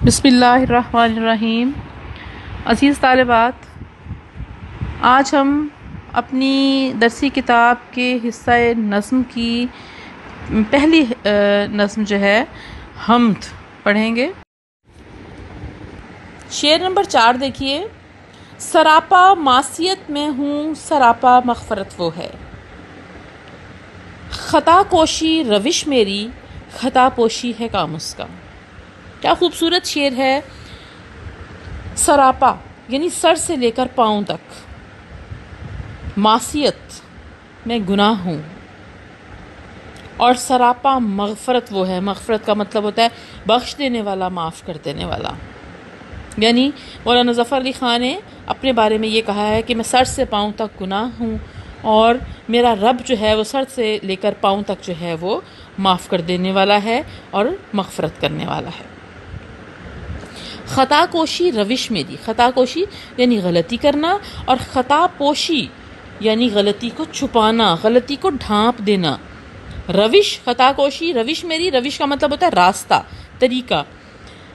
बसमीम अज़ीज़ तालबात, आज हम अपनी दरसी किताब के हिस्सा नज़म की पहली नज़म जो है, हमद पढ़ेंगे। शेर नंबर चार देखिए। सरापा मासीत में हूँ, सरापा मगफरत वो है। ख़ता कोशी रविश मेरी, ख़ता पोशी है काम उसका क्या खूबसूरत शेर है? सरापा, यानी सर से लेकर पाँव तक। मासीत में गुनाह हूँ। और सरापा मगफ़रत वो है। मगफ़रत का मतलब होता है बख्श देने वाला, माफ़ कर देने वाला। यानी मौलाना ज़फ़र अली ख़ान ने अपने बारे में ये कहा है कि मैं सर से पाँव तक गुनाह हूँ और मेरा रब जो है वो सर से लेकर पाँव तक जो है वो माफ़ कर देने वाला है और मगफ़रत करने वाला है। ख़ता कोशी रविश मेरी ख़ता कोशी यानी गलती करना और ख़ता पोशी यानी गलती को छुपाना, गलती को ढांप देना। रविश ख़ता कोशी रविश मेरी रविश का मतलब होता है रास्ता, तरीका।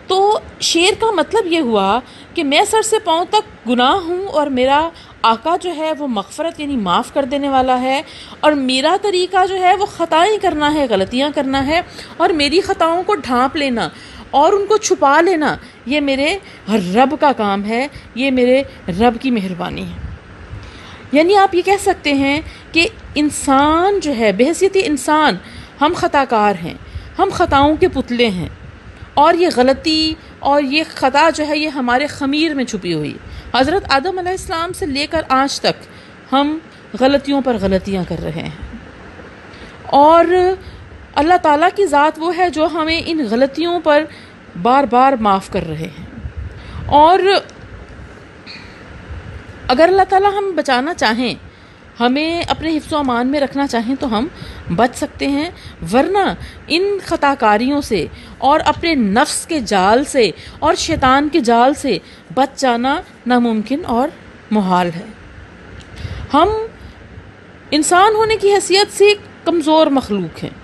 तो शेर का मतलब ये हुआ कि मैं सर से पाँव तक गुनाह हूँ और मेरा आका जो है वो मगफ़रत यानी माफ़ कर देने वाला है और मेरा तरीका जो है वो ख़ताएँ करना है, गलतियाँ करना है और मेरी ख़ताओं को ढांप लेना। और उनको छुपा लेना, ये मेरे रब का काम है, ये मेरे रब की मेहरबानी है। यानी आप ये कह सकते हैं कि इंसान जो है बहसीती इंसान, हम ख़ताकार हैं, हम ख़ताओं के पुतले हैं, और ये गलती और ये ख़ता जो है, ये हमारे ख़मीर में छुपी हुई। हज़रत आदम इस्लाम से लेकर आज तक हम गलतियों पर गलतियाँ कर रहे हैं। और अल्लाह ताला की ज़ात वो है जो हमें इन गलतियों पर बार बार माफ़ कर रहे हैं। और अगर अल्लाह ताला हम बचाना चाहें, हमें अपने हिफ्स अमान में रखना चाहें तो हम बच सकते हैं। वरना इन ख़ताकारियों से और अपने नफ्स के जाल से और शैतान के जाल से बच जाना नामुमकिन और मुहाल है। हम इंसान होने की हैसियत से कमज़ोर मखलूक हैं।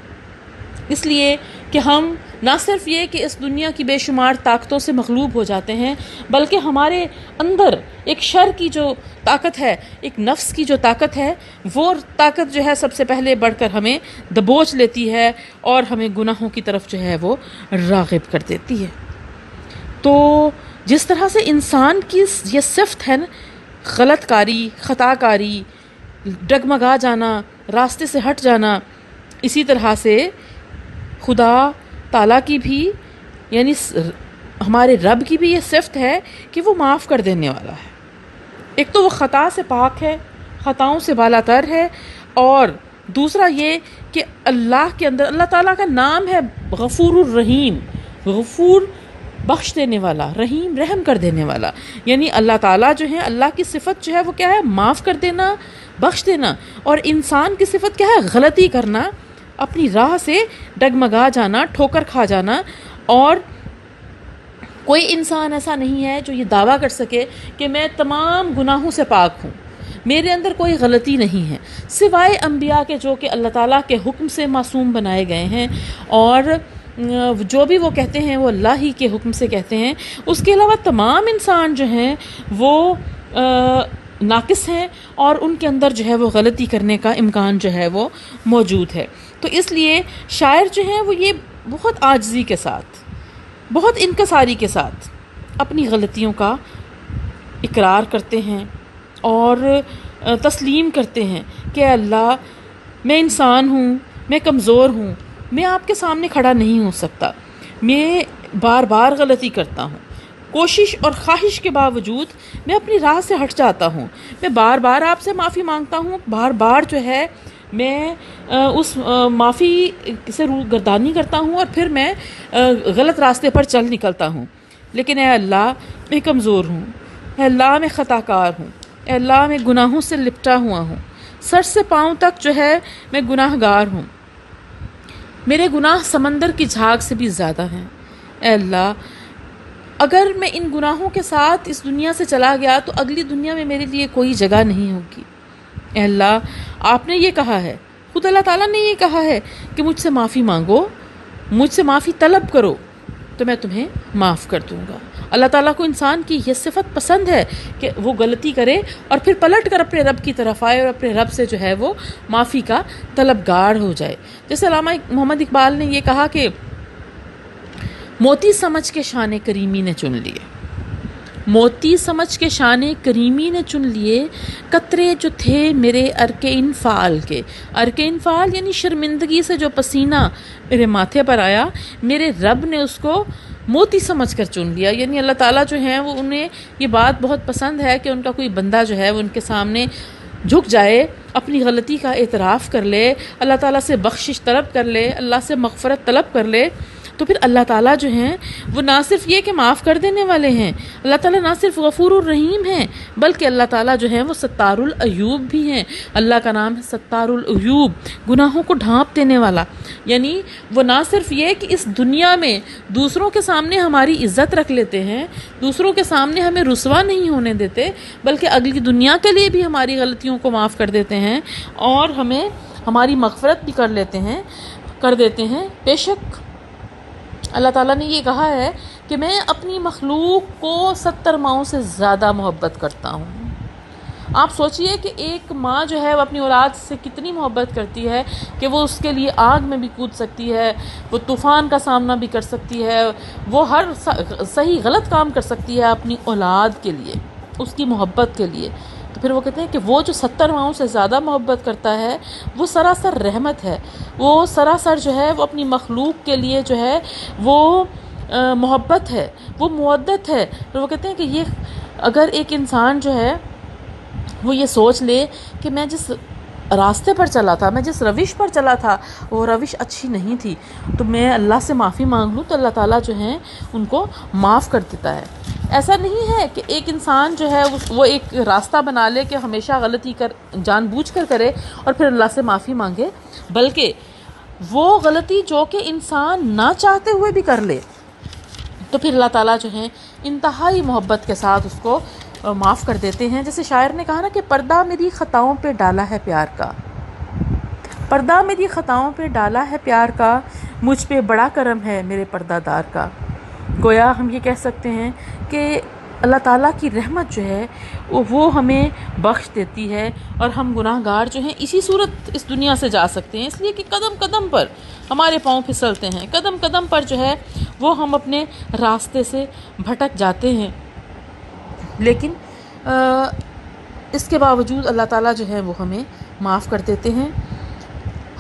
इसलिए कि हम ना सिर्फ़ ये कि इस दुनिया की बेशुमार ताकतों से मखलूब हो जाते हैं, बल्कि हमारे अंदर एक शर की जो ताकत है, एक नफ्स की जो ताकत है, वो ताकत जो है सबसे पहले बढ़कर हमें दबोच लेती है और हमें गुनाहों की तरफ़ जो है वो रागब कर देती है। तो जिस तरह से इंसान की ये सिफ्त है ना, गलतकारी, ख़ताकारी, डगमगा जाना, रास्ते से हट जाना, इसी तरह से खुदा ताला की भी, यानी हमारे रब की भी ये सिफ्त है कि वो माफ़ कर देने वाला है। एक तो वो ख़ता से पाक है, ख़ताओं से बालातर है, और दूसरा ये कि अल्लाह के अंदर, अल्लाह ताला का नाम है गफ़ूर रहीम, गफ़ूर बख्श देने वाला, रहीम रहम कर देने वाला। यानी अल्लाह ताला जो है, अल्लाह की सिफत जो है, वो क्या है? माफ़ कर देना, बख्श देना। और इंसान की सिफत क्या है? गलती करना। अपनी राह से डगमगा जाना, ठोकर खा जाना। और कोई इंसान ऐसा नहीं है जो ये दावा कर सके कि मैं तमाम गुनाहों से पाक हूँ। मेरे अंदर कोई गलती नहीं है। सिवाय अम्बिया के, जो कि अल्लाह ताला के हुक्म से मासूम बनाए गए हैं और जो भी वो कहते हैं, वो अल्लाह ही के हुक्म से कहते हैं। उसके अलावा तमाम इंसान जो हैं, वो नाकिस हैं और उनके अंदर जो है वो गलती करने का इम्कान जो है वो मौजूद है। तो इसलिए शायर जो हैं वो ये बहुत आजजी के साथ, बहुत इनकसारी के साथ अपनी गलतियों का इकरार करते हैं और तस्लीम करते हैं कि अल्लाह, मैं इंसान हूँ, मैं कमज़ोर हूँ, मैं आपके सामने खड़ा नहीं हो सकता। मैं बार बार गलती करता हूँ। कोशिश और ख्वाहिश के बावजूद मैं अपनी राह से हट जाता हूँ। मैं बार बार आपसे माफ़ी माँगता हूँ, बार बार जो है मैं उस माफ़ी से रू, गर्दानी करता हूँ और फिर मैं गलत रास्ते पर चल निकलता हूँ। लेकिन अल्लाह, मैं कमज़ोर हूँ। अल्लाह, मैं ख़ताकार हूँ। अल्लाह, मैं गुनाहों से लिपटा हुआ हूँ। सर से पाँव तक जो है, मैं गुनाहगार हूँ। मेरे गुनाह समंदर की झाग से भी ज़्यादा हैं। अल्लाह, अगर मैं इन गुनाहों के साथ इस दुनिया से चला गया तो अगली दुनिया में मेरे लिए कोई जगह नहीं होगी। अल्लाह, आपने ये कहा है। खुद अल्लाह ताला ने ये कहा है कि मुझसे माफ़ी मांगो, मुझसे माफ़ी तलब करो तो मैं तुम्हें माफ़ कर दूँगा। अल्लाह ताला को इंसान की यह सिफत पसंद है कि वो गलती करे और फिर पलट कर अपने रब की तरफ़ आए और अपने रब से जो है वो माफ़ी का तलबगार हो जाए। जैसे अलामा मोहम्मद इकबाल ने ये कहा कि, मोती समझ के शान करीमी ने चुन लिए। मोती समझ के शान करीमी ने चुन लिए कतरे जो थे मेरे अरके इनफाल के। अरके इनफाल यानी शर्मिंदगी से जो पसीना मेरे माथे पर आया, मेरे रब ने उसको मोती समझ कर चुन लिया। यानी अल्लाह ताला जो है, वो उन्हें ये बात बहुत पसंद है कि उनका कोई बंदा जो है, वो उनके सामने झुक जाए, अपनी गलती का एतराफ़ कर ले, अल्लाह ताला से बख्शिश तलब कर ले, अल्लाह से मगफ़रत तलब कर ले। तो फिर अल्लाह ताला जो हैं, वो ना सिर्फ़ ये कि माफ़ कर देने वाले हैं, अल्लाह ताला ना सिर्फ़ गफ़ूर रहीम हैं, बल्कि अल्लाह ताला जो है, वो सत्तारुल अयूब भी हैं। अल्लाह का नाम है सत्तारुल अयूब, गुनाहों को ढांप देने वाला। यानी वो ना सिर्फ़ ये कि इस दुनिया में दूसरों के सामने हमारी इज़्ज़त रख लेते हैं, दूसरों के सामने हमें रुसवा नहीं होने देते, बल्कि अगली दुनिया के लिए भी हमारी गलतियों को माफ़ कर देते हैं और हमें हमारी मगफरत भी कर लेते हैं, कर देते हैं। बेशक अल्लाह ताला ने ये कहा है कि मैं अपनी मखलूक को सत्तर माओं से ज़्यादा मोहब्बत करता हूँ। आप सोचिए कि एक माँ जो है, वो अपनी औलाद से कितनी मोहब्बत करती है कि वो उसके लिए आग में भी कूद सकती है, वो तूफ़ान का सामना भी कर सकती है, वो हर सही गलत काम कर सकती है अपनी औलाद के लिए, उसकी मोहब्बत के लिए। फिर वो कहते हैं कि वो जो सत्तर माओं से ज़्यादा मोहब्बत करता है, वो सरासर रहमत है। वो सरासर जो है, वो अपनी मखलूक के लिए जो है, वो मोहब्बत है, वो मुद्दत है। फिर वो कहते हैं कि ये अगर एक इंसान जो है, वो ये सोच ले कि मैं जिस रास्ते पर चला था, मैं जिस रविश पर चला था, वो रविश अच्छी नहीं थी तो मैं अल्लाह से माफ़ी मांग लूँ तो अल्लाह ताला जो है, उनको माफ़ कर देता है। ऐसा नहीं है कि एक इंसान जो है वो एक रास्ता बना ले कि हमेशा गलती कर जानबूझ कर करे और फिर अल्लाह से माफ़ी मांगे। बल्कि वो गलती जो कि इंसान ना चाहते हुए भी कर ले तो फिर अल्लाह ताला जो है, इंतहाई मोहब्बत के साथ उसको माफ़ कर देते हैं। जैसे शायर ने कहा ना कि पर्दा मेरी ख़ताओं पे डाला है प्यार का। पर्दा मेरी ख़ताओं पे डाला है प्यार का, मुझ पे बड़ा करम है मेरे पर्दादार का। गोया हम ये कह सकते हैं कि अल्लाह ताला की रहमत जो है वो हमें बख्श देती है और हम गुनाहगार जो हैं इसी सूरत इस दुनिया से जा सकते हैं। इसलिए कि कदम कदम पर हमारे पाँव फिसलते हैं। कदम कदम पर जो है वो हम अपने रास्ते से भटक जाते हैं। लेकिन आ, इसके बावजूद अल्लाह ताला जो है वो हमें माफ़ कर देते हैं।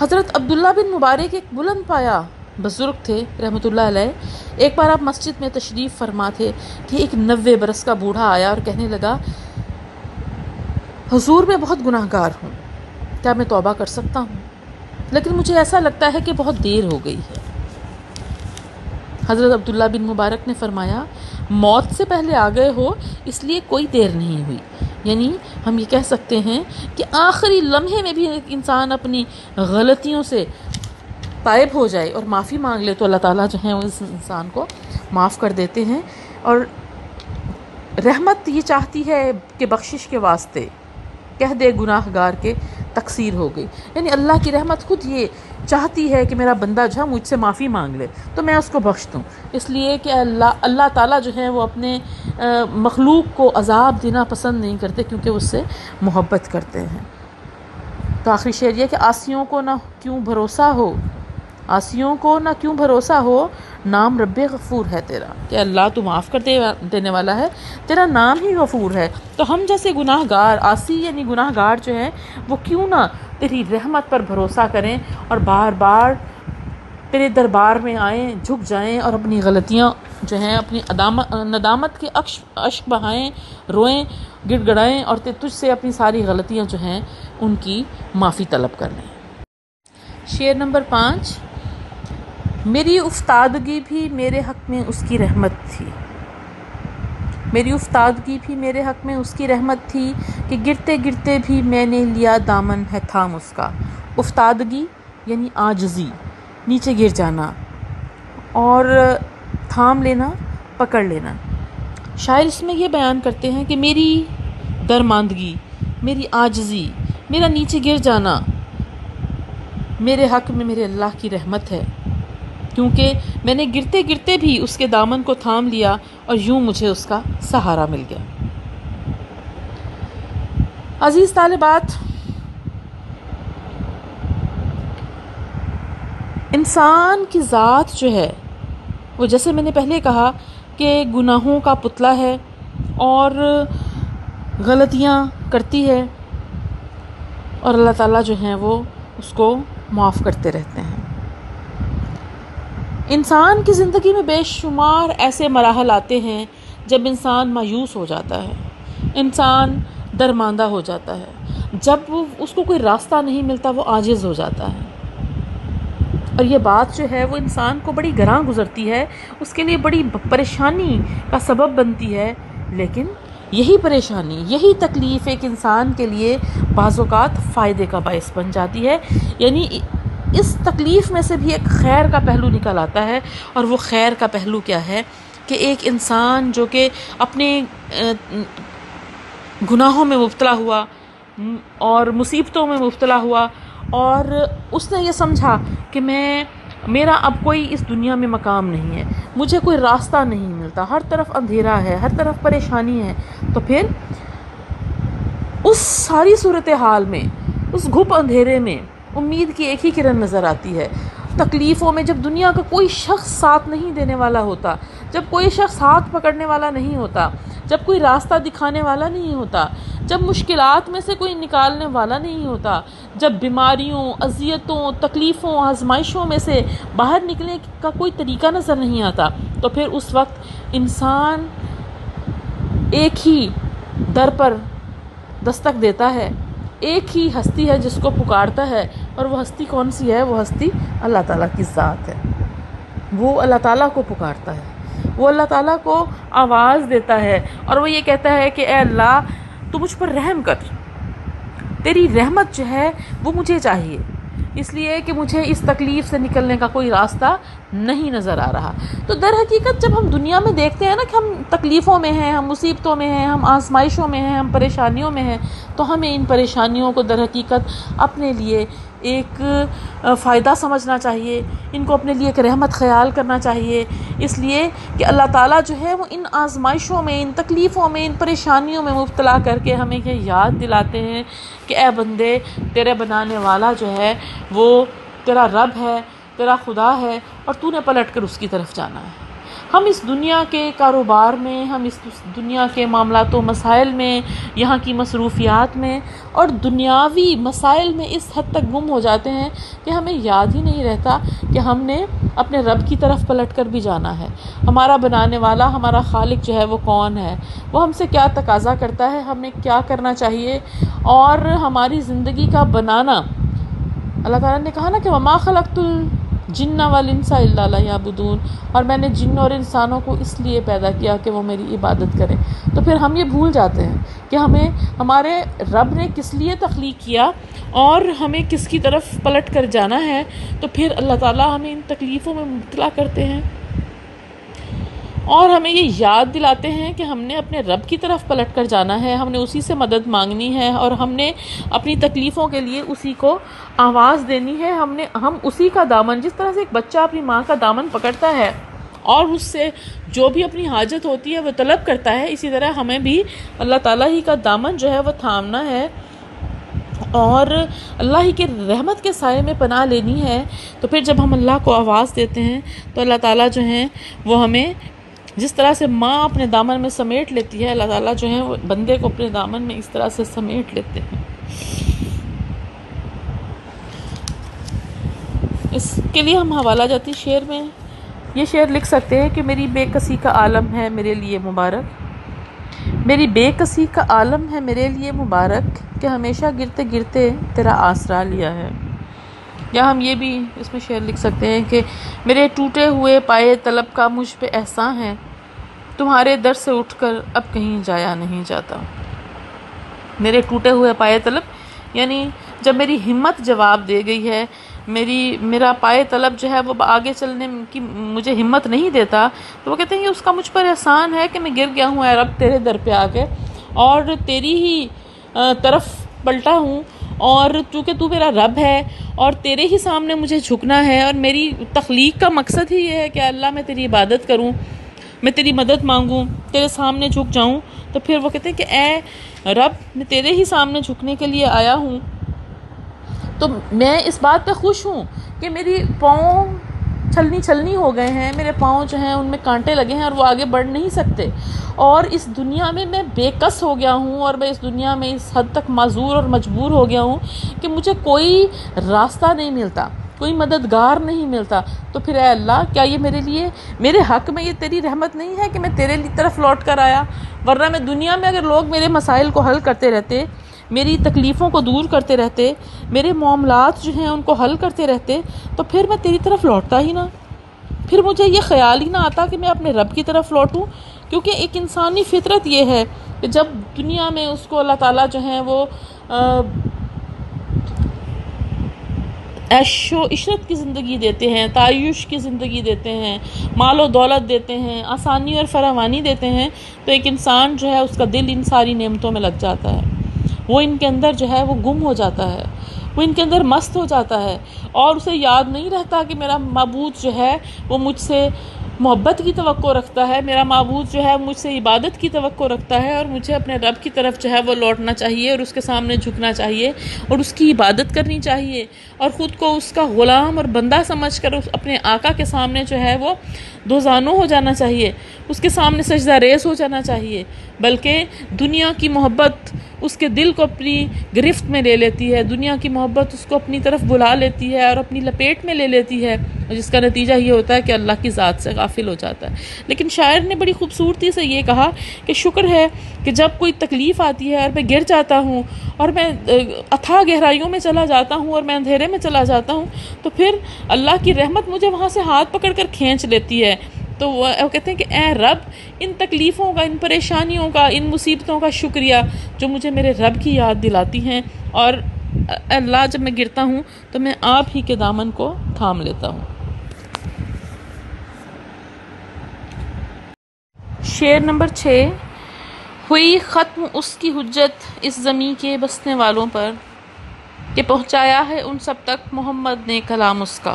हज़रत अब्दुल्ला बिन मुबारक एक बुलंद पाया बुज़ुर्ग थे रहमत एक बार आप मस्जिद में तशरीफ़ फरमा थे कि एक नबे बरस का बूढ़ा आया और कहने लगा, हजूर, मैं बहुत गुनाहगार हूँ। क्या मैं तौबा कर सकता हूँ? लेकिन मुझे ऐसा लगता है कि बहुत देर हो गई है। हज़रत अब्दुल्ला बिन मुबारक ने फरमाया, मौत से पहले आ गए हो, इसलिए कोई देर नहीं हुई। यानी हम ये कह सकते हैं कि आखिरी लम्हे में भी इंसान अपनी गलतियों से तायब हो जाए। और माफ़ी मांग ले तो अल्लाह ताला जो है उस इंसान को माफ़ कर देते हैं। और रहमत ये चाहती है कि बख्शिश के वास्ते कह दे गुनाहगार के तकसीर हो गई। यानी अल्लाह की रहमत खुद ये चाहती है कि मेरा बंदा जो है मुझसे माफ़ी मांग ले तो मैं उसको बख्श दूँ। इसलिए कि अल्लाह अल्लाह ताला जो है वो अपने मखलूक को अजाब देना पसंद नहीं करते क्योंकि उससे मोहब्बत करते हैं। तो आखिरी शेर यह कि आसियों को ना क्यों भरोसा हो? आसियों को ना क्यों भरोसा हो? नाम रब गफ़ूर है तेरा। कि अल्लाह तू माफ़ कर दे, देने वाला है। तेरा नाम ही गफ़ूर है। तो हम जैसे गुनाहगार, आसी यानी गुनाहगार जो है, वो क्यों ना तेरी रहमत पर भरोसा करें और बार बार तेरे दरबार में आएँ, झुक जाएँ और अपनी गलतियाँ जो हैं, अपनी अदामत, नदामत के अक्श अश्क बहाएँ, रोएँ, गिड़गड़ाएँ और ते तुझसे अपनी सारी गलतियाँ जो हैं, उनकी माफ़ी तलब कर लें। शेर नंबर पाँच। मेरी उस्तादगी भी मेरे हक़ में उसकी रहमत थी। मेरी उस्तादगी भी मेरे हक़ में उसकी रहमत थी कि गिरते गिरते भी मैंने लिया दामन है थाम उसका। उस्तादगी यानी आजजी, नीचे गिर जाना और थाम लेना, पकड़ लेना। शायर इसमें यह बयान करते हैं कि मेरी दरमांदगी, मेरी आजजी, मेरा नीचे गिर जाना मेरे हक़ में मेरे अल्लाह की रहमत है। क्योंकि मैंने गिरते गिरते भी उसके दामन को थाम लिया और यूँ मुझे उसका सहारा मिल गया। अज़ीज़ तालिबात, इंसान की ज़ात जो है, वो जैसे मैंने पहले कहा कि गुनाहों का पुतला है और गलतियाँ करती है और अल्लाह ताला जो हैं वो उसको माफ़ करते रहते हैं। इंसान की ज़िंदगी में बेशुमार ऐसे मराहल आते हैं जब इंसान मायूस हो जाता है। इंसान दरमांदा हो जाता है। जब वो उसको कोई रास्ता नहीं मिलता, वो आजिज़ हो जाता है। और ये बात जो है, वो इंसान को बड़ी गरां गुजरती है। उसके लिए बड़ी परेशानी का सबब बनती है। लेकिन यही परेशानी, यही तकलीफ़ एक इंसान के लिए बाज़ात फ़ायदे का बायस बन जाती है। यानी इस तकलीफ़ में से भी एक खैर का पहलू निकल आता है। और वो खैर का पहलू क्या है? कि एक इंसान जो कि अपने गुनाहों में मुबतला हुआ और मुसीबतों में मुबतला हुआ, और उसने ये समझा कि मैं, मेरा अब कोई इस दुनिया में मकाम नहीं है। मुझे कोई रास्ता नहीं मिलता। हर तरफ़ अंधेरा है, हर तरफ़ परेशानी है। तो फिर उस सारी सूरत हाल में, उस घुप अंधेरे में उम्मीद की एक ही किरण नज़र आती है। तकलीफ़ों में जब दुनिया का कोई शख्स साथ नहीं देने वाला होता, जब कोई शख्स हाथ पकड़ने वाला नहीं होता, जब कोई रास्ता दिखाने वाला नहीं होता, जब मुश्किलात में से कोई निकालने वाला नहीं होता, जब बीमारियों, अजियतों, तकलीफ़ों, आजमाइशों में से बाहर निकलने का कोई तरीका नज़र नहीं आता तो फिर उस वक्त इंसान एक ही दर पर दस्तक देता है, एक ही हस्ती है जिसको पुकारता है और वह हस्ती कौन सी है? वो हस्ती अल्लाह ताला की ज़ात है। वो अल्लाह ताला को पुकारता है। वो अल्लाह ताला को आवाज़ देता है और वो ये कहता है कि अल्लाह तो मुझ पर रहम कर। तेरी रहमत जो है, वो मुझे चाहिए। इसलिए कि मुझे इस तकलीफ़ से निकलने का कोई रास्ता नहीं नज़र आ रहा। तो दर हकीकत जब हम दुनिया में देखते हैं ना कि हम तकलीफ़ों में हैं, हम मुसीबतों में हैं, हम आजमाइशों में हैं, हम परेशानियों में हैं तो हमें इन परेशानियों को दर हकीकत अपने लिए एक फ़ायदा समझना चाहिए। इनको अपने लिए एक रहमत ख्याल करना चाहिए। इसलिए कि अल्लाह ताला जो है वो इन आजमाइशों में, इन तकलीफ़ों में, इन परेशानियों में मुबतला करके हमें ये याद दिलाते हैं कि, ए बंदे, तेरे बनाने वाला जो है वो, तेरा रब है तेरा खुदा है और तूने पलट कर उसकी तरफ़ जाना है। हम इस दुनिया के कारोबार में, हम इस दुनिया के मामला व मसाइल में, यहाँ की मसरूफियात में और दुनियावी मसाइल में इस हद तक गुम हो जाते हैं कि हमें याद ही नहीं रहता कि हमने अपने रब की तरफ़ पलट कर भी जाना है। हमारा बनाने वाला, हमारा खालिक जो है वो कौन है? वो हमसे क्या तकाजा करता है? हमें क्या करना चाहिए? और हमारी ज़िंदगी का बनाना, अल्लाह ताला ने कहा ना कि वमा खलकतुल जिन्ना वाल इंसा याबुदून और मैंने जिन और इंसानों को इसलिए पैदा किया कि वो मेरी इबादत करें। तो फिर हम ये भूल जाते हैं कि हमें, हमारे रब ने किस लिए तख्लीक किया और हमें किसकी तरफ़ पलट कर जाना है। तो फिर अल्लाह ताला हमें इन तकलीफ़ों में मुबतला करते हैं। और हमें ये याद दिलाते हैं कि हमने अपने रब की तरफ़ पलट कर जाना है, हमने उसी से मदद मांगनी है और हमने अपनी तकलीफ़ों के लिए उसी को आवाज़ देनी है। हमने, हम उसी का दामन, जिस तरह से एक बच्चा अपनी माँ का दामन पकड़ता है और उससे जो भी अपनी हाजत होती है वह तलब करता है, इसी तरह हमें भी अल्लाह ताला ही का दामन जो है वह थामना है और अल्लाह ही के रहमत के साय में पनाह लेनी है। तो फिर जब हम अल्लाह को आवाज़ देते हैं तो अल्लाह ताला जो हैं, वो हमें जिस तरह से माँ अपने दामन में समेट लेती है, अल्लाह ताला जो है वो बंदे को अपने दामन में इस तरह से समेट लेते हैं। इसके लिए हम हवाला जाती शेर में। ये शेर लिख सकते हैं कि मेरी बेकसी का आलम है मेरे लिए मुबारक। मेरी बेकसी का आलम है मेरे लिए मुबारक कि हमेशा गिरते गिरते तेरा आसरा लिया है। या हम ये भी इसमें शेर लिख सकते हैं कि मेरे टूटे हुए पाए तलब का मुझ पे एहसान है। तुम्हारे दर से उठकर अब कहीं जाया नहीं जाता। मेरे टूटे हुए पाए तलब, यानी जब मेरी हिम्मत जवाब दे गई है, मेरी, मेरा पाए तलब जो है वो आगे चलने की मुझे हिम्मत नहीं देता तो वो कहते हैं कि उसका मुझ पर एहसान है कि मैं गिर गया हूँ अब तेरे दर पे आके, और तेरी ही तरफ़ पलटा हूँ और चूँकि तू मेरा रब है और तेरे ही सामने मुझे झुकना है और मेरी तख्लीक का मकसद ही ये है कि अल्लाह मैं तेरी इबादत करूँ, मैं तेरी मदद मांगूँ, तेरे सामने झुक जाऊँ तो फिर वो कहते हैं कि ए रब, मैं तेरे ही सामने झुकने के लिए आया हूँ। तो मैं इस बात पे खुश हूँ कि मेरी पाँव छलनी छलनी हो गए हैं, मेरे पाँव जो हैं उनमें कांटे लगे हैं और वो आगे बढ़ नहीं सकते। और इस दुनिया में मैं बेकस हो गया हूँ और मैं इस दुनिया में इस हद तक माजूर और मजबूर हो गया हूँ कि मुझे कोई रास्ता नहीं मिलता, कोई मददगार नहीं मिलता। तो फिर अल्लाह, क्या ये मेरे लिए, मेरे हक में ये तेरी रहमत नहीं है कि मैं तेरे तरफ़ लौट कर आया? वरना मैं दुनिया में अगर लोग मेरे मसाइल को हल करते रहते मेरी तकलीफ़ों को दूर करते रहते, मेरे मामलात जो हैं उनको हल करते रहते तो फिर मैं तेरी तरफ़ लौटता ही ना। फिर मुझे ये ख्याल ही ना आता कि मैं अपने रब की तरफ़ लौटूं, क्योंकि एक इंसानी फितरत ये है कि जब दुनिया में उसको अल्लाह ताला जो है वो ऐशो, इशरत की ज़िंदगी देते हैं, तायुश की ज़िंदगी देते हैं, मालो दौलत देते हैं, आसानी और फरावानी देते हैं तो एक इंसान जो है उसका दिल इन सारी नेमतों में लग जाता है। वो इनके अंदर जो है वो गुम हो जाता है। वो इनके अंदर मस्त हो जाता है। और उसे याद नहीं रहता कि मेरा मबूद जो है वो मुझसे मोहब्बत की तो रखता है, मेरा मबूद जो है मुझसे इबादत की तो रखता है और मुझे अपने रब की तरफ़ जो है वो लौटना चाहिए और उसके सामने झुकना चाहिए और उसकी इबादत करनी चाहिए और ख़ुद को उसका ग़ुलाम और बंदा समझ कर उस अपने आका के सामने जो है वो दो जानों हो जाना चाहिए, उसके सामने सजदा रेस हो जाना चाहिए, बल्कि दुनिया की मोहब्बत उसके दिल को अपनी गिरफ्त में ले लेती है, दुनिया की मोहब्बत उसको अपनी तरफ़ बुला लेती है और अपनी लपेट में ले लेती है। और जिसका नतीजा ये होता है कि अल्लाह की ज़ात से गाफिल हो जाता है। लेकिन शायर ने बड़ी खूबसूरती से ये कहा कि शुक्र है कि जब कोई तकलीफ़ आती है और मैं गिर जाता हूँ और मैं अथाह गहराइयों में चला जाता हूँ और मैं अंधेरे में चला जाता हूँ तो फिर अल्लाह की रहमत मुझे वहाँ से हाथ पकड़ कर खींच लेती है। तो वो कहते हैं कि ए रब, इन तकलीफ़ों का, इन परेशानियों का, इन मुसीबतों का शुक्रिया जो मुझे मेरे रब की याद दिलाती हैं और अल्लाह जब मैं गिरता हूँ तो मैं आप ही के दामन को थाम लेता हूँ। शेर नंबर छः, हुई ख़त्म उसकी हजत इस ज़मी के बसने वालों पर कि पहुँचाया है उन सब तक मोहम्मद ने कलाम उसका।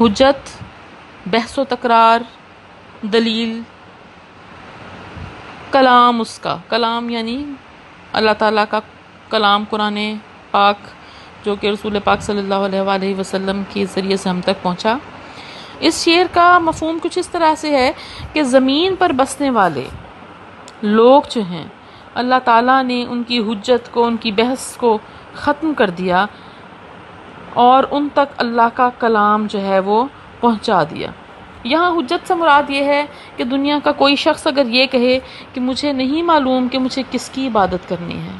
हजत बहस तकरार, दलील, कलाम उसका। कलाम यानी अल्लाह ताला का कलाम कुरान पाक, जो कि रसूल पाक सल्लल्लाहु अलैहि वसल्लम के ज़रिए से हम तक पहुँचा। इस शेर का मफहम कुछ इस तरह से है कि ज़मीन पर बसने वाले लोग जो हैं, अल्लाह ताला ने उनकी हजत को, उनकी बहस को ख़त्म कर दिया और उन तक अल्लाह का कलाम जो है वो पहुँचा दिया। यहाँ हजत से मुराद ये है कि दुनिया का कोई शख्स अगर ये कहे कि मुझे नहीं मालूम कि मुझे किसकी इबादत करनी है,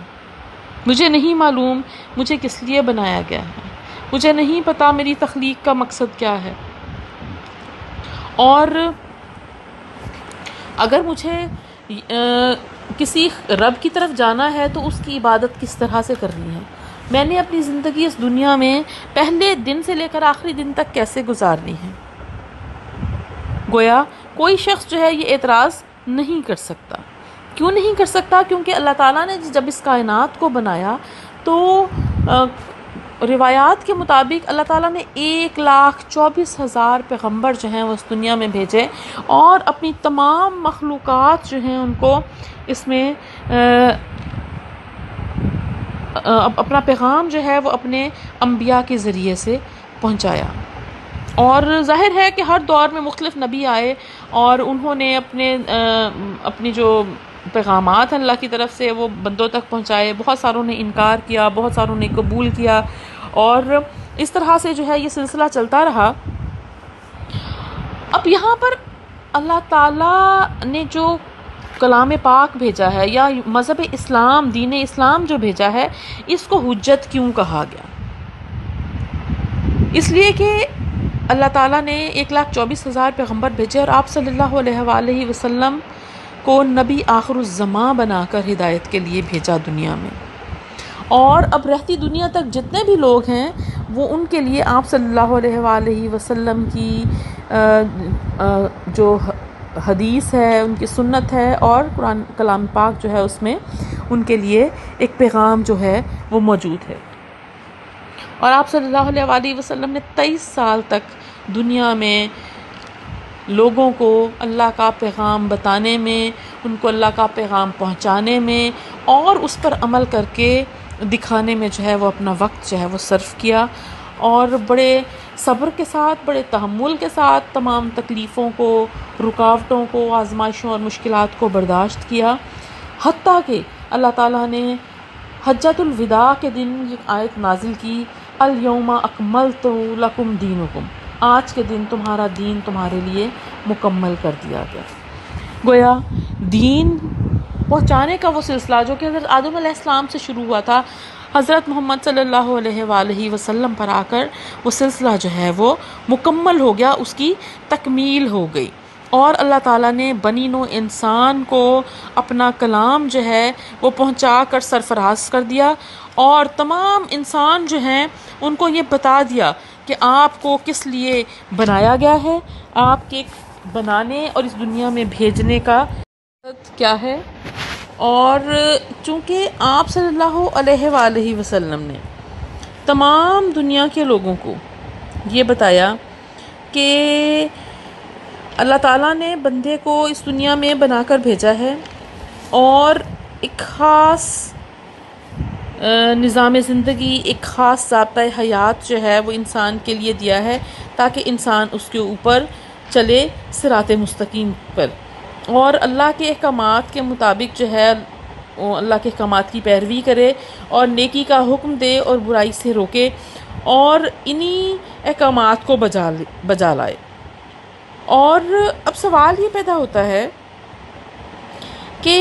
मुझे नहीं मालूम मुझे किस लिए बनाया गया है, मुझे नहीं पता मेरी तख्लीक का मकसद क्या है और अगर मुझे किसी रब की तरफ़ जाना है तो उसकी इबादत किस तरह से करनी है? मैंने अपनी ज़िंदगी इस दुनिया में पहले दिन से लेकर आखिरी दिन तक कैसे गुजारनी है? गोया, कोई शख्स जो है ये एतराज़ नहीं कर सकता। क्यों नहीं कर सकता? क्योंकि अल्लाह ताला ने जब इस कायनात को बनाया तो रिवायात के मुताबिक अल्लाह ताला ने एक लाख चौबीस हज़ार पैगंबर जो हैं वो इस दुनिया में भेजे और अपनी तमाम मखलूक जो हैं उनको इसमें अपना पैगाम जो है वो अपने अम्बिया के ज़रिए से पहुँचाया। और ज़ाहिर है कि हर दौर में मुख्तलिफ़ नबी आए और उन्होंने अपने अपनी जो पैगाम अल्लाह की तरफ़ से, वो बंदों तक पहुँचाए। बहुत सारों ने इनकार किया, बहुत सारों ने कबूल किया। और इस तरह से जो है ये सिलसिला चलता रहा। अब यहाँ पर अल्लाह ताला ने जो कलाम पाक भेजा है या मज़हब इस्लाम, दीन इस्लाम जो भेजा है, इसको हुज्जत क्यों कहा गया? इसलिए कि अल्लाह ताला ने एक लाख चौबीस हज़ार पैगंबर भेजे और आप सल्लल्लाहु अलैहि वसल्लम को नबी आखिर बनाकर हिदायत के लिए भेजा दुनिया में। और अब रहती दुनिया तक जितने भी लोग हैं, वो उनके लिए आप सल्लल्लाहु अलैहि वसल्लम की जो हदीस है, उनकी सुन्नत है और कुरान, कलाम पाक जो है उसमें उनके लिए एक पैगाम जो है, वो मौजूद है। और आप सल्लल्लाहु अलैहि वसल्लम ने तेईस साल तक दुनिया में लोगों को अल्लाह का पैगाम बताने में, उनको अल्लाह का पैगाम पहुँचाने में और उस पर अमल करके दिखाने में जो है वो अपना वक्त जो है वो सर्व किया। और बड़े सब्र के साथ, बड़े तहमुल के साथ तमाम तकलीफ़ों को, रुकावटों को, आजमाइशों और मुश्किल को बर्दाश्त किया। हती कि अल्लाह ताला ने हजतुलविदा के दिन ये आयत नाजिल की अलयमा अकमल तो लकुम दीनुकुम। आज के दिन तुम्हारा दीन तुम्हारे लिए मुकम्मल कर दिया गया। गोया, दीन पहुँचाने का वो सिलसिला जो कि हज़रत आदम आसमाम से शुरू हुआ था, हज़रत मोहम्मद अलैहि वसल्लम पर आकर वो सिलसिला जो है वो मुकम्मल हो गया, उसकी तकमील हो गई। और अल्लाह ताला ने बनी नो इंसान को अपना कलाम जो है वो पहुँचा कर सरफराज कर दिया और तमाम इंसान जो हैं, उनको ये बता दिया कि आपको किस लिए बनाया गया है आपके बनाने और इस दुनिया में भेजने का क्या है? और चूँकि आप सल्लल्लाहु अलैहि वसल्लम ने तमाम दुनिया के लोगों को ये बताया कि अल्लाह ताला ने बंदे को इस दुनिया में बनाकर भेजा है और एक ख़ास निज़ाम ज़िंदगी एक ख़ास जबता हयात जो है वो इंसान के लिए दिया है ताकि इंसान उसके ऊपर चले सरात मुस्तकीम पर। और अल्लाह के अहकाम के मुताबिक जो है अल्लाह के अहकाम की पैरवी करे और नेकी का हुक्म दे और बुराई से रोके और इन्हीं अहकाम को बजा बजा लाए। और अब सवाल ये पैदा होता है कि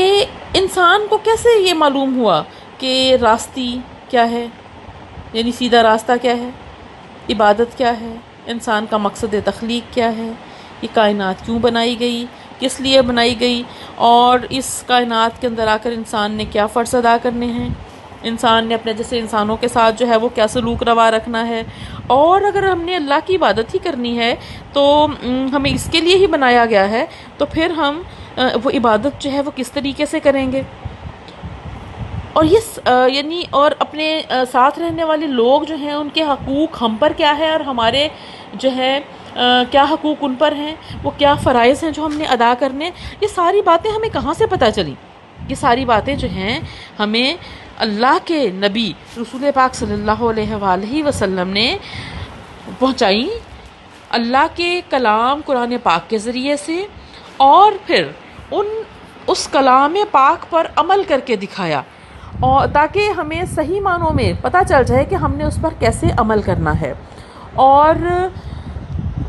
इंसान को कैसे ये मालूम हुआ कि रास्ती क्या है? यानी सीधा रास्ता क्या है? इबादत क्या है? इंसान का मकसद तख्लीक क्या है? ये कायनात क्यों बनाई गई? किस लिए बनाई गई? और इस कायनात के अंदर आकर इंसान ने क्या फ़र्ज़ अदा करने हैं? इंसान ने अपने जैसे इंसानों के साथ जो है वो क्या सलूक रवा रखना है? और अगर हमने अल्लाह की इबादत ही करनी है तो हमें इसके लिए ही बनाया गया है तो फिर हम वो इबादत जो है वो किस तरीके से करेंगे? और ये यानी और अपने साथ रहने वाले लोग जो हैं, उनके हकूक़ हम पर क्या है और हमारे जो है क्या हकूक़ उन पर हैं, वो क्या फ़रज़ हैं जो हमने अदा करने, ये सारी बातें हमें कहाँ से पता चली? ये सारी बातें जो हैं, हमें अल्लाह के नबी रसूल पाक अलैहि वसल्लम ने पहुँचाई, अल्लाह के कलाम कुरान पाक के ज़रिए से और फिर उन, उस कलाम पाक पर अमल करके दिखाया। और ताकि हमें सही मानों में पता चल जाए कि हमने उस पर कैसे अमल करना है। और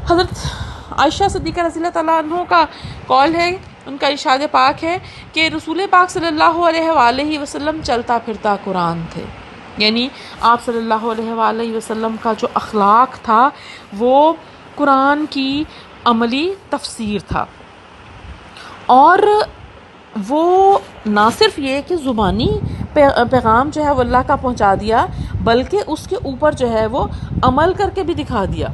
हज़रत आयशा सदीक़ा रज़ी तु का कॉल है, उनका इशाद पाक है कि रसूल पाक सल्लल्लाहु अलैहि वसल्लम चलता फिरता कुरान थे। यानी आप सल्लल्लाहु अलैहि वसल्लम का जो अखलाक था, वो कुरान की अमली तफसीर था। और वो ना सिर्फ़ ये कि ज़ुबानी पैगाम जो है वो अल्लाह का पहुँचा दिया, बल्कि उसके ऊपर जो है वो अमल करके भी दिखा दिया।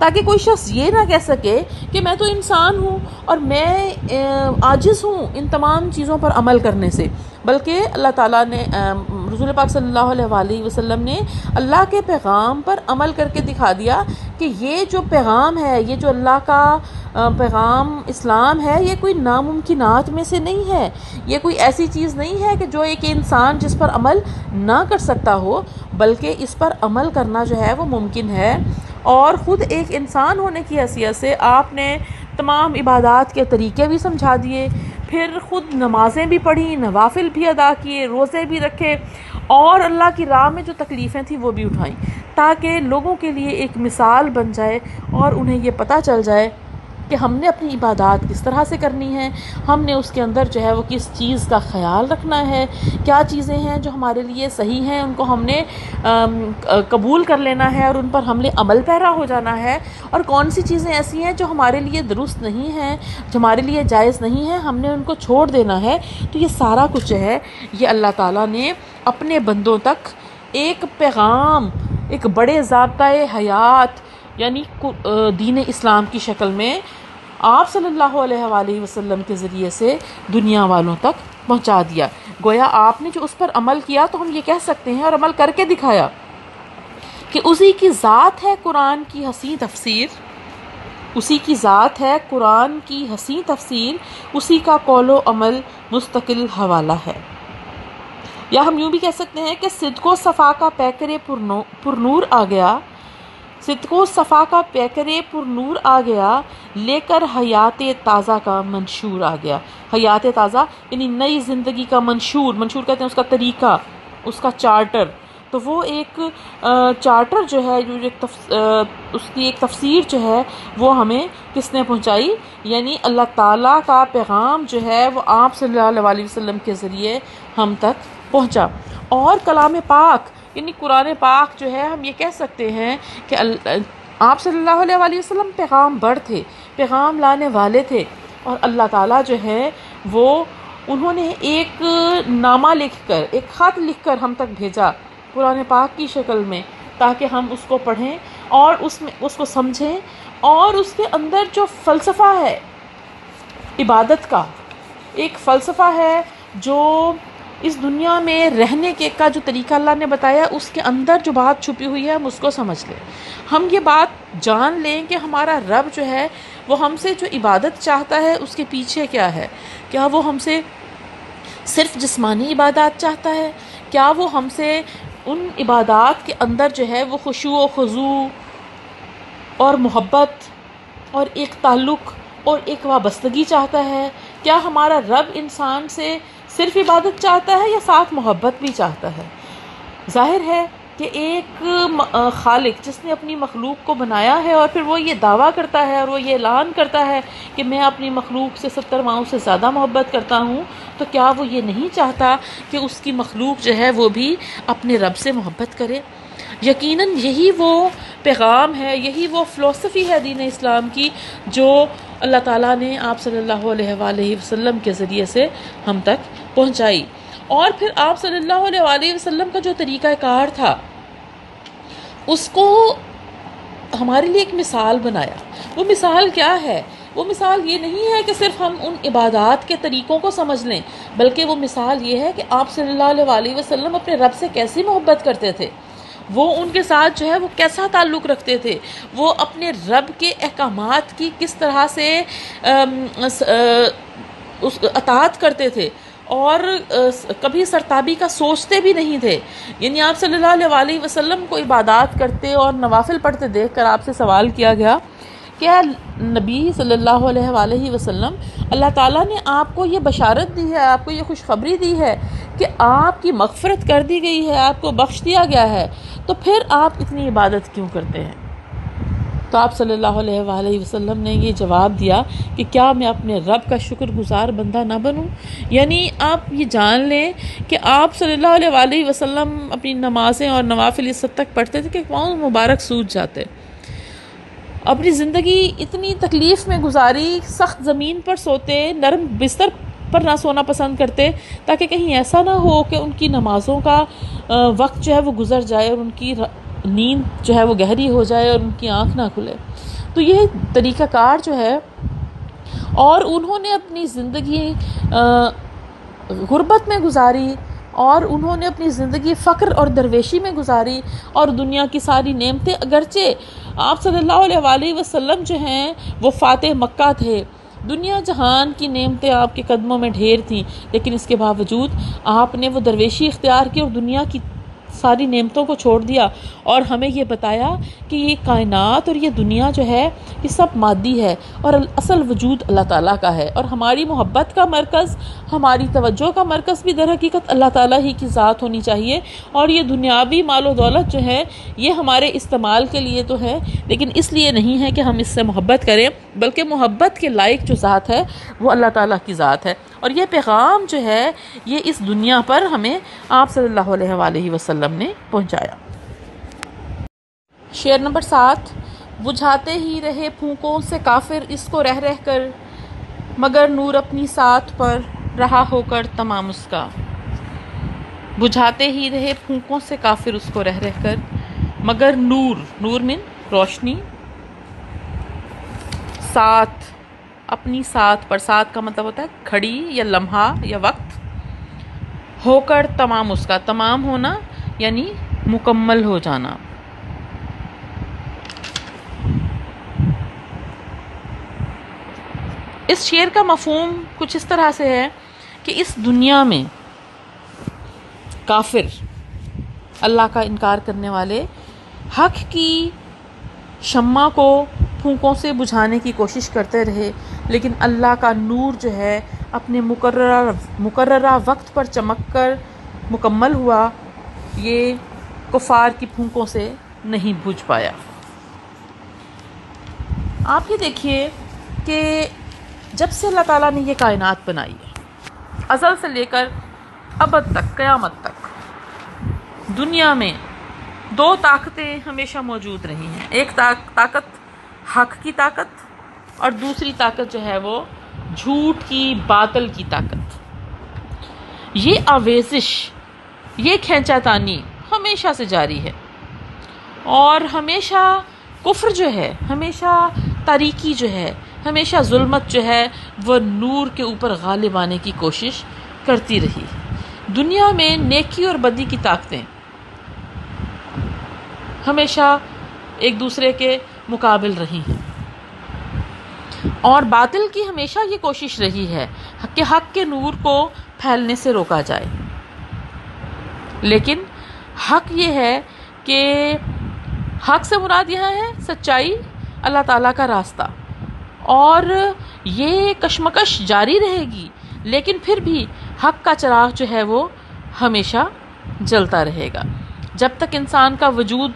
ताकि कोई शख्स ये ना कह सके कि मैं तो इंसान हूँ और मैं आजिज़ हूँ इन तमाम चीज़ों पर अमल करने से। बल्कि अल्लाह ताला ने रसूल पाक सल्लल्लाहु अलैहि वसल्लम ने अल्लाह के पैगाम पर अमल करके दिखा दिया कि ये जो पैगाम है, ये जो अल्लाह का पैगाम इस्लाम है, ये कोई नामुमकिनात में से नहीं है। ये कोई ऐसी चीज़ नहीं है कि जो एक इंसान जिस पर अमल ना कर सकता हो, बल्कि इस पर अमल करना जो है वो मुमकिन है। और ख़ुद एक इंसान होने की हैसियत से आपने तमाम इबादत के तरीके भी समझा दिए। फिर ख़ुद नमाज़ें भी पढ़ी, नवाफिल भी अदा किए, रोज़े भी रखे और अल्लाह की राह में जो तकलीफ़ें थी वो भी उठाई ताकि लोगों के लिए एक मिसाल बन जाए और उन्हें ये पता चल जाए कि हमने अपनी इबादत किस तरह से करनी है, हमने उसके अंदर जो है वो किस चीज़ का ख्याल रखना है, क्या चीज़ें हैं जो हमारे लिए सही हैं, उनको हमने कबूल कर लेना है और उन पर हमने अमल पैरा हो जाना है। और कौन सी चीज़ें ऐसी हैं जो हमारे लिए दुरुस्त नहीं हैं, जो हमारे लिए जायज़ नहीं है, हमने उनको छोड़ देना है। तो ये सारा कुछ जो है, ये अल्लाह ताला ने अपने बंदों तक एक पैगाम, एक बड़े जबता हयात, यानी दीन इस्लाम की शक्ल में आप सल्लल्लाहु अलैहि वसल्लम के ज़रिए से दुनिया वालों तक पहुँचा दिया। गोया आपने जो उस पर अमल किया तो हम ये कह सकते हैं और अमल करके दिखाया कि उसी की ज़ात है कुरान की हसी तफसीर, उसी की ज़ात है कुरान की हसी तफसीर, उसी का कौलो अमल मुस्तकिल हवाला है। या हम यूँ भी कह सकते हैं कि सिद्को सफ़ा का पैकर पुरनूर आ गया सिद्को सफ़ा का पैकर पुरनूर आ गया लेकर हयात ताज़ा का मंशूर आ गया। हयात ताज़ा यानी नई ज़िंदगी का मंशूर। मंशूर कहते हैं उसका तरीका उसका चार्टर। तो वो एक चार्टर जो है जो एक तफ, उसकी एक तफसीर जो है वो हमें किसने पहुंचाई? यानी अल्लाह ताला का पैगाम जो है वो आप सल्लल्लाहु अलैहि वसल्लम के ज़रिए हम तक पहुँचा। और कलाम पाक यानी कुरान पाक जो है, हम ये कह सकते हैं कि आप सल्लल्लाहु अलैहि वसल्लम पैगाम बढ़ थे, पैगाम लाने वाले थे और अल्लाह ताला जो है, वो उन्होंने एक नामा लिखकर, एक ख़त लिखकर हम तक भेजा कुरान पाक की शक्ल में, ताकि हम उसको पढ़ें और उसमें, उसको समझें और उसके अंदर जो फ़लसफ़ा है, इबादत का, एक फ़लसफ़ा है जो इस दुनिया में रहने के का जो तरीका अल्लाह ने बताया, उसके अंदर जो बात छुपी हुई है, हम उसको समझ लें। हम ये बात जान लें कि हमारा रब जो है, वो हमसे जो इबादत चाहता है, उसके पीछे क्या है? क्या वो हमसे सिर्फ़ जिस्मानी इबादत चाहता है? क्या वो हमसे उन इबादत के अंदर जो है, वो खुशू खजू और मोहब्बत और एक ताल्लुक़ और एक वाबस्तगी चाहता है? क्या हमारा रब इंसान से सिर्फ़ इबादत चाहता है या साथ मोहब्बत भी चाहता है? ज़ाहिर है कि एक खालिक जिसने अपनी मखलूक को बनाया है और फिर वो ये दावा करता है और वो ये ऐलान करता है कि मैं अपनी मखलूक से सत्तर माओं से ज़्यादा मोहब्बत करता हूँ तो क्या वो ये नहीं चाहता कि उसकी मखलूक जो है वो भी अपने रब से मोहब्बत करे? यकीनन यही वो पैगाम है, यही वो फ़िलासफ़ी है दीन इस्लाम की, जो अल्लाह ताला ने आप सल्लल्लाहु अलैहि वसल्लम के ज़रिए से हम तक पहुँचाई। और फिर आप सल्लल्लाहु अलैहि वसल्लम का जो तरीक़ाकार था, उसको हमारे लिए एक मिसाल बनाया। वो मिसाल क्या है? वो मिसाल ये नहीं है कि सिर्फ़ हम उन इबादत के तरीक़ों को समझ लें, बल्कि वो मिसाल ये है कि आप सल्लल्लाहु अलैहि वसल्लम अपने रब से कैसी मोहब्बत करते थे? वो उनके साथ जो है, वो कैसा ताल्लुक़ रखते थे? वो अपने रब के अहकाम की किस तरह से उस अतात करते थे? और कभी सरताबी का सोचते भी नहीं थे। यानी आप सल्लल्लाहु अलैहि वसल्लम को इबादत करते और नवाफिल पढ़ते देख कर आपसे सवाल किया गया, क्या नबी सल्लल्लाहु अलैहि वसल्लम, अल्लाह ताला ने आपको ये बशारत दी है, आपको ये खुशखबरी दी है कि आपकी मगफ़रत कर दी गई है, आपको बख्श दिया गया है? तो फिर आप इतनी इबादत क्यों करते हैं? तो आप सल्लल्लाहु अलैहि वसल्लम ने ये जवाब दिया कि क्या मैं अपने रब का शुक्रगुजार बंदा ना बनूं? यानी आप ये जान लें कि आप सल्लल्लाहु अलैहि वसल्लम अपनी नमाज़ें और नवाफिल इस तक पढ़ते थे कि कौन मुबारक सूझ जाते। अपनी ज़िंदगी इतनी तकलीफ़ में गुजारी, सख्त ज़मीन पर सोते, नरम बिस्तर पर ना सोना पसंद करते, ताकि कहीं ऐसा ना हो कि उनकी नमाज़ों का वक्त जो है वो गुज़र जाए और उनकी नींद जो है वो गहरी हो जाए और उनकी आँख ना खुले। तो ये तरीक़ाकार जो है, और उन्होंने अपनी ज़िंदगी गुर्बत में गुजारी, और उन्होंने अपनी ज़िंदगी फ़क्र और दरवेशी में गुजारी, और दुनिया की सारी नेमतें, अगरचे आप सल्लल्लाहु अलैहि वसल्लम जो हैं, वो फ़ातह मक्का थे। दुनिया जहान की नेमतें आपके कदमों में ढेर थीं, लेकिन इसके बावजूद आपने वो दरवेशी इख्तियार की और दुनिया की सारी नेमतों को छोड़ दिया और हमें ये बताया कि ये कायनात और ये दुनिया जो है, ये सब मादी है और असल वजूद अल्लाह ताला का है। और हमारी मोहब्बत का मरकज़, हमारी तवज्जो का मरकज़ भी दर हकीकत अल्लाह ताला ही की ज़ात होनी चाहिए। और ये दुनियावी मालो दौलत जो है, ये हमारे इस्तेमाल के लिए तो है, लेकिन इसलिए नहीं है कि हम इससे मोहब्बत करें, बल्कि मोहब्बत के लायक जो ज़ात है, वो अल्लाह ताला की ज़ात है। और ये पैगाम जो है, ये इस दुनिया पर हमें आप सल्लल्लाहु अलैहि वसल्लम ने पहुँचाया। शेर नंबर सात, बुझाते ही रहे फूकों से काफिर, इसको रह रह कर, मगर नूर अपनी साथ पर रहा होकर तमाम उसका। बुझाते ही रहे फूकों से काफिर, उसको रह रह कर, मगर नूर नूर मिन रोशनी। साथ अपनी साथ पर साथ का मतलब होता है खड़ी या लम्हा या वक्त, होकर तमाम उसका, तमाम होना यानी मुकम्मल हो जाना। इस शेर का मफहम कुछ इस तरह से है कि इस दुनिया में काफिर, अल्लाह का इनकार करने वाले, हक की शम्मा को फूकों से बुझाने की कोशिश करते रहे लेकिन अल्लाह का नूर जो है अपने मुकर्रा मुकर्रा वक्त पर चमक कर मुकम्मल हुआ। ये कुफार की फूकों से नहीं बुझ पाया। आप ये देखिए कि जब से अल्लाह ताला ने ये कायनात बनाई है अज़ल से लेकर अब तक क़यामत तक दुनिया में दो ताकतें हमेशा मौजूद रही हैं। एक ताक, ताकत हक की ताकत और दूसरी ताकत जो है वो झूठ की, बातल की ताकत। ये आवेजिश, ये खेचातानी हमेशा से जारी है। और हमेशा कुफ्र जो है, हमेशा तारीकी जो है, हमेशा जुल्मत जो है वह नूर के ऊपर गालिब आने की कोशिश करती रही दुनिया में नेकी और बदी की ताकतें हमेशा एक दूसरे के मुकाबिल रही हैं। और बातिल की हमेशा ये कोशिश रही है कि हक के नूर को फैलने से रोका जाए। लेकिन हक ये है कि हक से मुराद यह है, सच्चाई अल्लाह ताला का रास्ता। और ये कशमकश जारी रहेगी, लेकिन फिर भी हक का चराग जो है वो हमेशा जलता रहेगा। जब तक इंसान का वजूद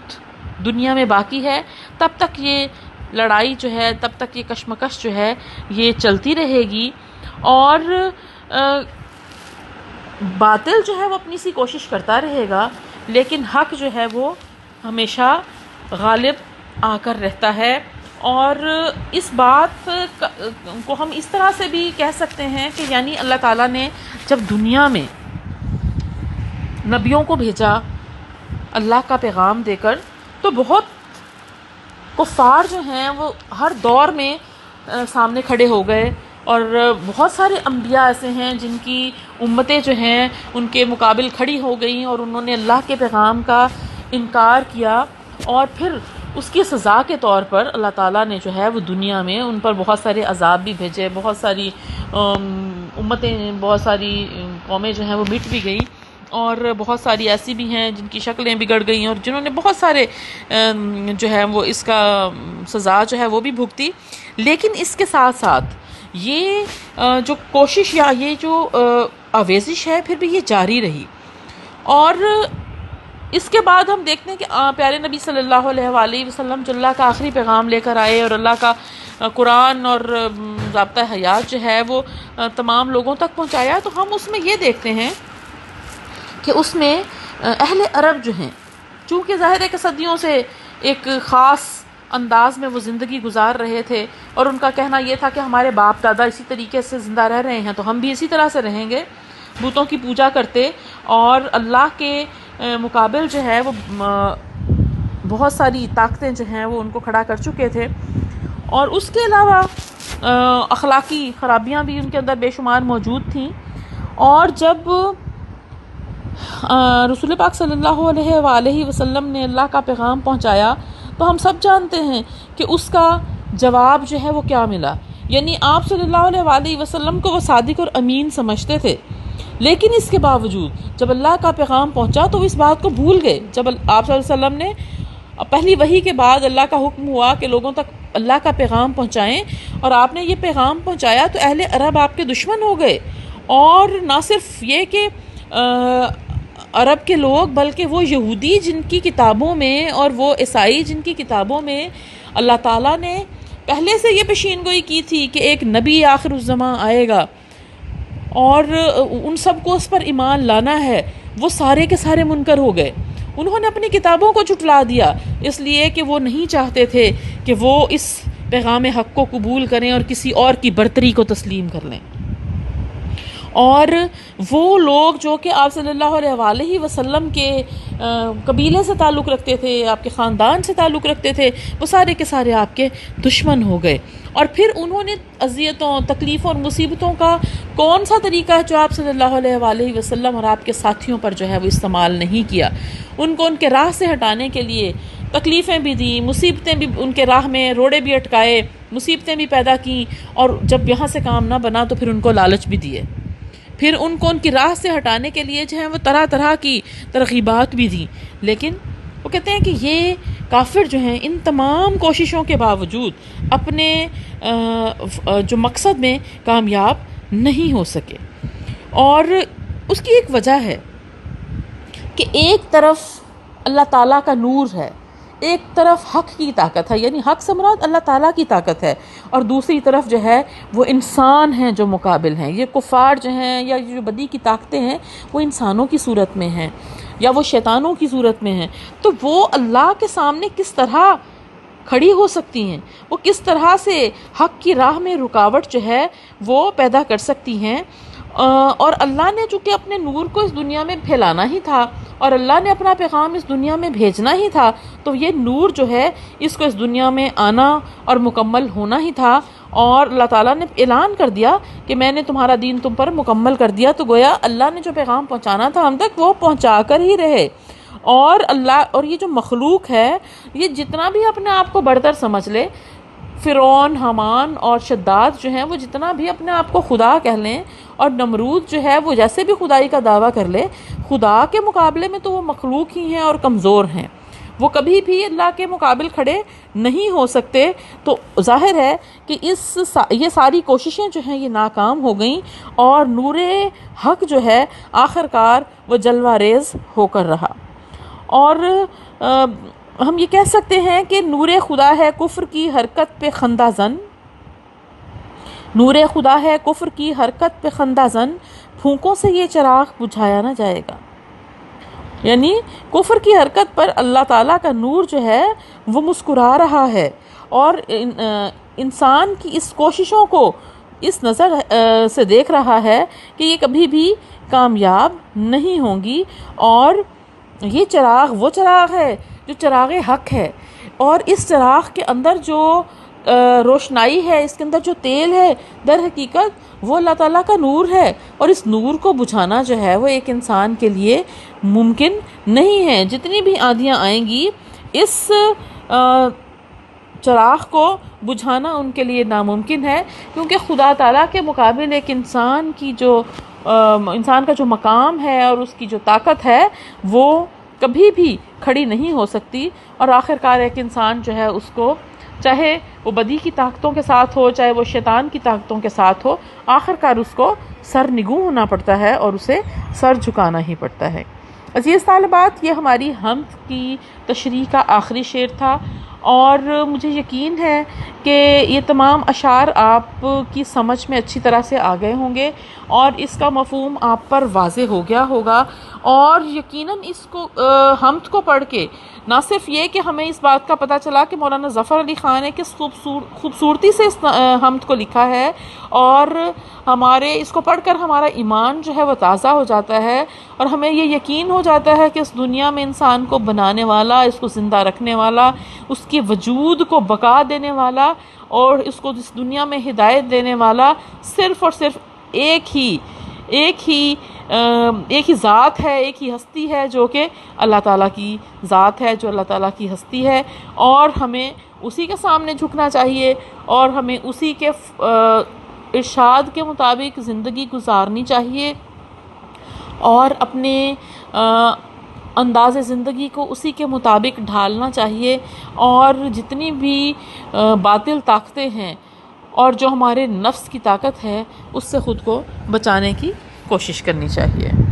दुनिया में बाकी है, तब तक ये लड़ाई जो है, तब तक ये कश्मकश जो है, ये चलती रहेगी। और बातिल जो है वो अपनी सी कोशिश करता रहेगा, लेकिन हक जो है वो हमेशा गालिब आकर रहता है। और इस बात को हम इस तरह से भी कह सकते हैं कि यानी अल्लाह ताला ने जब दुनिया में नबियों को भेजा, अल्लाह का पैगाम देकर तो बहुत कुफ़ार जो हैं वो हर दौर में आ, सामने खड़े हो गए और बहुत सारे अम्बिया ऐसे हैं जिनकी उम्मतें जो हैं उनके मुकाबिल खड़ी हो गई और उन्होंने अल्लाह के पैगाम का इनकार किया और फिर उसकी सज़ा के तौर पर अल्लाह ताला ने जो है वो दुनिया में उन पर बहुत सारे अजाब भी भेजे बहुत सारी उम्मतें बहुत सारी कौमें जो हैं वो मिट भी गई। और बहुत सारी ऐसी भी हैं जिनकी शक्लें बिगड़ गई हैं और जिन्होंने बहुत सारे जो है वो इसका सज़ा जो है वो भी भुगती। लेकिन इसके साथ साथ ये जो कोशिश या ये जो आवेजिश है, फिर भी ये जारी रही। और इसके बाद हम देखते हैं कि प्यारे नबी सल्लल्लाहु अलैहि वसल्लम जो अल्लाह का आखिरी पैगाम लेकर आए और अल्लाह का कुरान और जबता हयात जो है वो तमाम लोगों तक पहुँचाया तो हम उसमें ये देखते हैं कि उसमें अहल अरब जो हैं, चूँकि ज़ाहिर है कि सदियों से एक ख़ास अंदाज में वो ज़िंदगी गुजार रहे थे और उनका कहना ये था कि हमारे बाप दादा इसी तरीके से ज़िंदा रह रहे हैं तो हम भी इसी तरह से रहेंगे बूतों की पूजा करते और अल्लाह के मुकाबिल जो है वो बहुत सारी ताकतें जो हैं वो उनको खड़ा कर चुके थे और उसके अलावा अखलाकी ख़राबियाँ भी उनके अंदर बेशुमार मौजूद थीं और जब रसूल पाक सल्लल्लाहु अलैहि ने अल्लाह का पैगाम पहुँचाया। तो हम सब जानते हैं कि उसका जवाब जो है वो क्या मिला। यानी आप सल्लल्लाहु अलैहि को वो सादिक और अमीन समझते थे। लेकिन इसके बावजूद जब अल्लाह का पैगाम पहुँचा तो इस बात को भूल गए। जब आप वसल्लम ने पहली वही के बाद अल्लाह का हुक्म हुआ कि लोगों तक अल्लाह का पैगाम पहुंचाएँ और आपने ये पैगाम पहुँचाया तो अहले अरब आपके दुश्मन हो गए। और ना सिर्फ़ ये कि अरब के लोग, बल्कि वो यहूदी जिनकी किताबों में और वो ईसाई जिनकी किताबों में अल्लाह ताला ने पहले से ये पेशीन गोई की थी कि एक नबी आखिर उस जमा आएगा। और उन सबको उस पर ईमान लाना है। वो सारे के सारे मुनकर हो गए। उन्होंने अपनी किताबों को जुटला दिया, इसलिए कि वो नहीं चाहते थे कि वो इस पैगाम हक़ को कबूल करें और किसी और की बर्तरी को तस्लीम कर लें। और वो लोग जो कि आप सल्लल्लाहु अलैहि वसल्लम के कबीले से ताल्लुक़ रखते थे, आपके ख़ानदान से ताल्लुक़ रखते थे, वो सारे के सारे आपके दुश्मन हो गए। और फिर उन्होंने अजियतों, तकलीफ़ों और मुसीबतों का कौन सा तरीका है जो आप सल्लल्लाहु अलैहि वसल्लम और आपके साथियों पर जो है वो इस्तेमाल नहीं किया? उनको उनके राह से हटाने के लिए तकलीफ़ें भी दी, मुसीबतें भी उनके राह में रोड़े भी अटकाए, मुसीबतें भी पैदा की और जब यहाँ से काम ना बना तो फिर उनको लालच भी दिए। फिर उनको उनकी राह से हटाने के लिए जो है वो तरह तरह की तरगीबात भी दी। लेकिन वो कहते हैं कि ये काफिर जो हैं, इन तमाम कोशिशों के बावजूद अपने जो मकसद में कामयाब नहीं हो सके। और उसकी एक वजह है कि एक तरफ़ अल्लाह ताला का नूर है एक तरफ़ हक की ताकत है, यानी हक समरात अल्लाह ताला की ताकत है, और दूसरी तरफ़ जो है, वो इंसान हैं जो मुकाबिल हैं। ये कुफ़ार जो हैं या जो बदी की ताकतें हैं, वो इंसानों की सूरत में हैं, या वो शैतानों की सूरत में हैं। तो वो अल्लाह के सामने किस तरह खड़ी हो सकती हैं? वो किस तरह से हक की राह में रुकावट जो है, वो पैदा कर सकती हैं? और अल्लाह ने चूँकि अपने नूर को इस दुनिया में फैलाना ही था, और अल्लाह ने अपना पैगाम इस दुनिया में भेजना ही था तो ये नूर जो है, इसको इस दुनिया में आना और मुकम्मल होना ही था। और अल्लाह ताला ने ऐलान कर दिया कि मैंने तुम्हारा दीन तुम पर मुकम्मल कर दिया तो गोया अल्लाह ने जो पैगाम पहुँचाना था, हम तक वो पहुँचा कर ही रहे। और अल्लाह, और ये जो मखलूक है, ये जितना भी अपने आप को बढ़तर समझ ले फ़िरौन हमान और शद्दाद जो हैं वो जितना भी अपने आप को खुदा कह लें और नमरूद जो है वो जैसे भी खुदाई का दावा कर ले खुदा के मुकाबले में तो वो मखलूक ही हैं और कमज़ोर हैं। वो कभी भी अल्लाह के मुकाबले खड़े नहीं हो सकते। तो ज़ाहिर है कि इस सा, ये सारी कोशिशें जो हैं ये नाकाम हो गई और नूर हक जो है आखिरकार वो जलवा रेज होकर रहा। और आ, हम ये कह सकते हैं कि नूर खुदा है कुफ्र की हरकत पे खंदा जन। नूर खुदा है कुफ्र की हरकत पे खंदा जन। फूकों से ये चराग बुझाया ना जाएगा। यानी कुफ्र की हरकत पर अल्लाह ताला का नूर जो है, वो मुस्कुरा रहा है। और इंसान की इस कोशिशों को इस नज़र से देख रहा है कि ये कभी भी कामयाब नहीं होंगी। और ये चराग, वो चराग है जो चराग हक है। और इस चराग के अंदर जो रोशनाई है, इसके अंदर जो तेल है, दर हकीकत वो अल्लाह ताला का नूर है। और इस नूर को बुझाना जो है वो एक इंसान के लिए मुमकिन नहीं है। जितनी भी आंधियाँ आएँगी, इस चराग को बुझाना उनके लिए नामुमकिन है। क्योंकि खुदा ताला के मुकाबले एक इंसान की जो इंसान का जो मकाम है और उसकी जो ताकत है, वो कभी भी खड़ी नहीं हो सकती और आखिरकार एक इंसान जो है उसको, चाहे वो बदी की ताकतों के साथ हो, चाहे वो शैतान की ताकतों के साथ हो, आखिरकार उसको सर निगू होना पड़ता है और उसे सर झुकाना ही पड़ता है। अज़ीज़ तालबात, ये हमारी हम की तशरी का आखिरी शेर था और मुझे यकीन है कि ये तमाम अशार आप की समझ में अच्छी तरह से आ गए होंगे और इसका मफहम आप पर वाज हो गया होगा और यकीनन इसको हमद को पढ़ के, ना सिर्फ़ ये कि हमें इस बात का पता चला कि मौलाना ज़फ़र अली ख़ान ने किस खूबसूर, खूबसूरती से इस हमद को लिखा है और हमारे, इसको पढ़कर हमारा ईमान जो है वो ताज़ा हो जाता है और हमें ये यकीन हो जाता है कि इस दुनिया में इंसान को बनाने वाला, इसको ज़िंदा रखने वाला, उसके वजूद को बका देने वाला और इसको इस दुनिया में हिदायत देने वाला सिर्फ़ और सिर्फ़ एक ही एक ही एक ही ज़ात है, एक ही हस्ती है जो कि अल्लाह ताला की ज़ात है, जो अल्लाह ताला की हस्ती है। और हमें उसी के सामने झुकना चाहिए और हमें उसी के इरशाद के मुताबिक ज़िंदगी गुजारनी चाहिए और अपने अंदाज़ ज़िंदगी को उसी के मुताबिक ढालना चाहिए। और जितनी भी बातिल ताकतें हैं और जो हमारे नफ्स की ताकत है, उससे ख़ुद को बचाने की कोशिश करनी चाहिए।